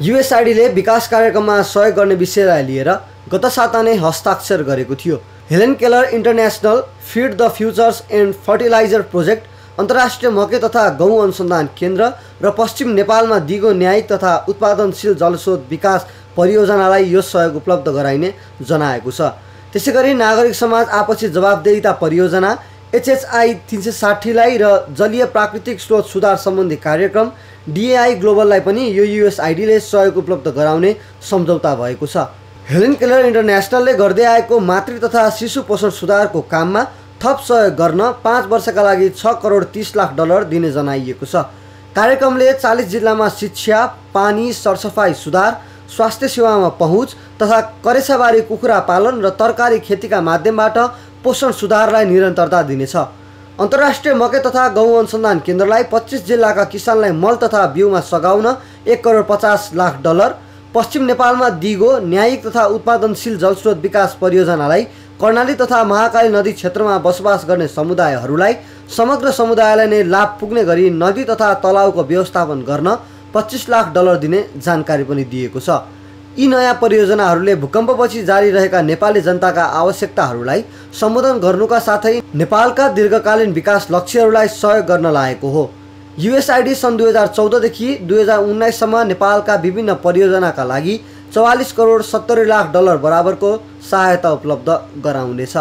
युएसआइडीले विकास कार्यक्रममा सहयोग गर्ने विषयलाई लिएर गत साता नै हस्ताक्षर गरेको थियो। Helen Keller International feed the futures and fertilizer project अन्तर्राष्ट्रिय मकै तथा गहुँ अनुसन्धान केन्द्र र पश्चिम नेपालमा दिगो न्यायिक तथा उत्पादनशील जलस्रोत विकास परियोजनालाई यो सहयोग उपलब्ध गराइने जनाएको छ। त्यसै गरी नागरिक समाज आपसी जवाबदेहिता परियोजना एचएचआई तिन सय साठीलाई र जलीय प्राकृतिक स्रोत सुधार सम्बन्धी कार्यक्रम डिएआई ग्लोबललाई पनि यो युएसआइडीले सहयोग उपलब्ध गराउने सम्झौता भएको छ। हेलेन केलर इन्टरनेसनलले गर्दै आएको मातृ तथा शिशु पोषण सुधारको काममा थप सहयोग गर्न पाँच वर्षका लागि छ करोड तिस लाख डलर दिने जनाइएको छ। कार्यक्रमले चालिस जिल्लामा शिक्षा पानी सरसफाइ सुधार स्वास्थ्य सेवामा पहुँच तथा करेसाबारी कुखुरा पालन र तरकारी खेतीका माध्यमबाट पोषण सुधारलाई निरन्तरता दिनेछ। अन्तर्राष्ट्रिय मकै तथा गहुँ अनुसन्धान केन्द्रलाई पच्चिस जिल्लाका किसानलाई मल तथा बिउमा सघाउन एक करोड पचास लाख डलर पश्चिम नेपालमा दिगो न्यायिक तथा उत्पादनशील जलस्रोत विकास परियोजनालाई कर्णाली तथा महाकाली नदी क्षेत्रमा बसोबास गर्ने समुदायहरूलाई समग्र समुदायलाई नै लाभ पुग्ने गरी नदी तथा तलाउको व्यवस्थापन गर्न पच्चिस लाख डलर दिने जानकारी पनि दिएको छ। यी नयाँ परियोजनाहरूले भूकम्पपछि जारी रहेका नेपाली जनताका आवश्यकताहरूलाई सम्बोधन गर्नुका साथै नेपालका दीर्घकालीन विकास लक्ष्यहरूलाई सहयोग गर्न लागेको हो। युएसआइडी सन् दुई हजार चौधदेखि दुई हजार उन्नाइससम्म नेपालका विभिन्न परियोजनाका लागि चौवालिस करोड सत्तरी लाख डलर बराबरको सहायता उपलब्ध गराउनेछ।